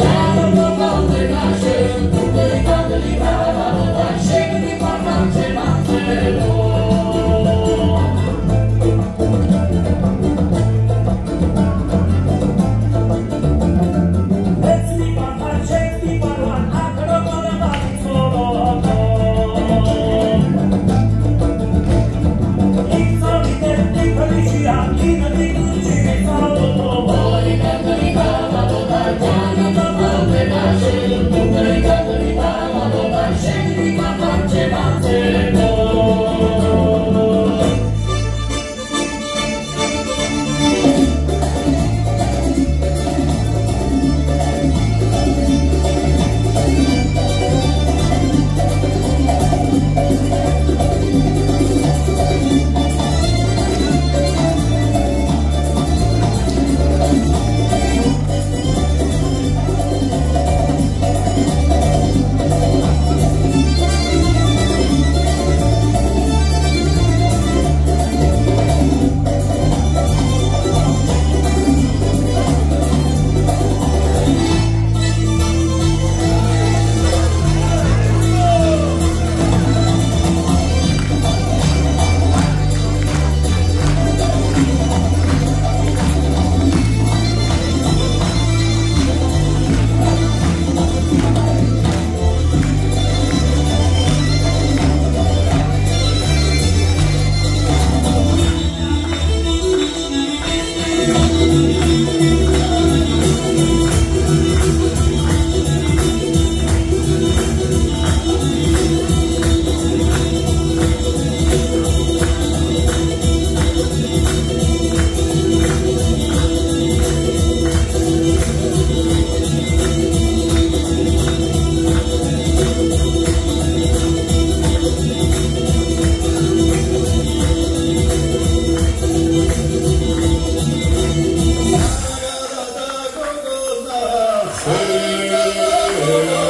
Wow. Senhor.